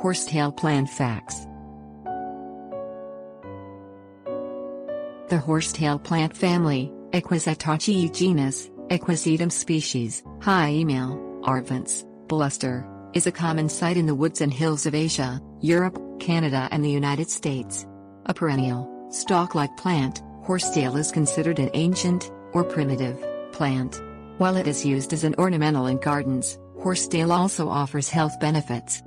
Horsetail plant facts. The horsetail plant family, Equisetaceae genus, Equisetum species, high email, arvense, palustre, is a common sight in the woods and hills of Asia, Europe, Canada and the United States. A perennial, stalk-like plant, horsetail is considered an ancient, or primitive, plant. While it is used as an ornamental in gardens, horsetail also offers health benefits.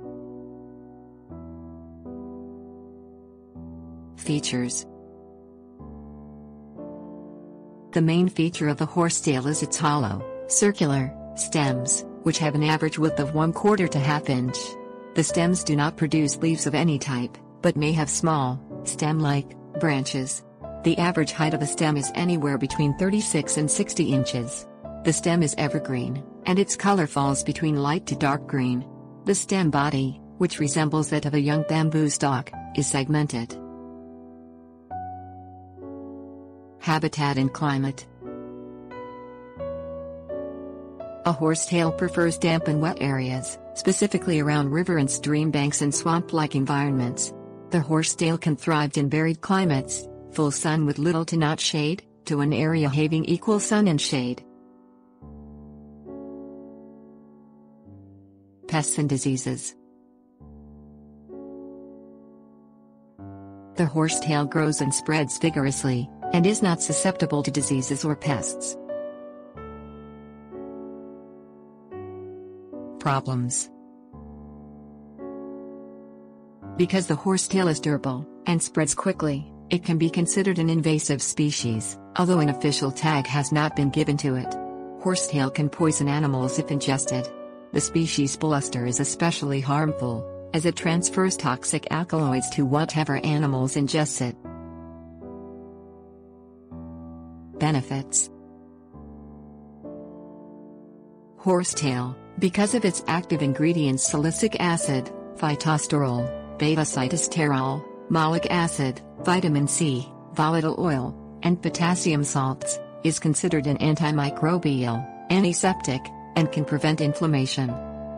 Features The main feature of the horsetail is its hollow, circular, stems, which have an average width of 1 quarter to half inch. The stems do not produce leaves of any type, but may have small, stem-like, branches. The average height of a stem is anywhere between 36 and 60 inches. The stem is evergreen, and its color falls between light to dark green. The stem body, which resembles that of a young bamboo stalk, is segmented. Habitat and climate A horsetail prefers damp and wet areas, specifically around river and stream banks and swamp-like environments. The horsetail can thrive in varied climates, full sun with little to not shade, to an area having equal sun and shade. Pests and diseases The horsetail grows and spreads vigorously, and is not susceptible to diseases or pests. Problems Because the horsetail is durable, and spreads quickly, it can be considered an invasive species, although an official tag has not been given to it. Horsetail can poison animals if ingested. The species palustre is especially harmful, as it transfers toxic alkaloids to whatever animals ingest it. Benefits Horsetail, because of its active ingredients salicylic acid, phytosterol, beta-sitosterol, malic acid, vitamin C, volatile oil, and potassium salts, is considered an antimicrobial, antiseptic, and can prevent inflammation.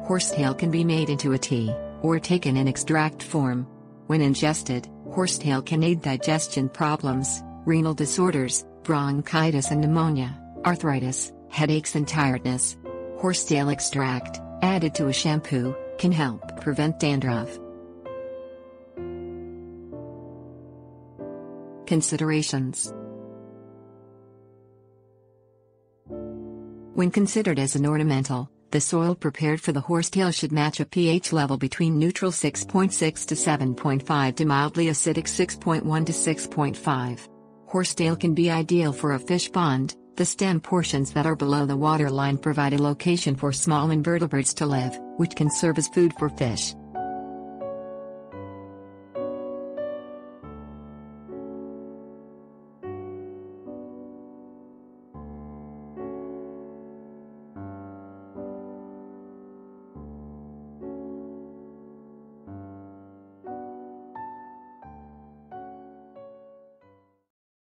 Horsetail can be made into a tea, or taken in extract form. When ingested, horsetail can aid digestion problems, renal disorders, bronchitis and pneumonia, arthritis, headaches and tiredness. Horsetail extract, added to a shampoo, can help prevent dandruff. Considerations When considered as an ornamental, the soil prepared for the horsetail should match a pH level between neutral 6.6 to 7.5 to mildly acidic 6.1 to 6.5. Horsetail can be ideal for a fish pond, the stem portions that are below the waterline provide a location for small invertebrates to live, which can serve as food for fish.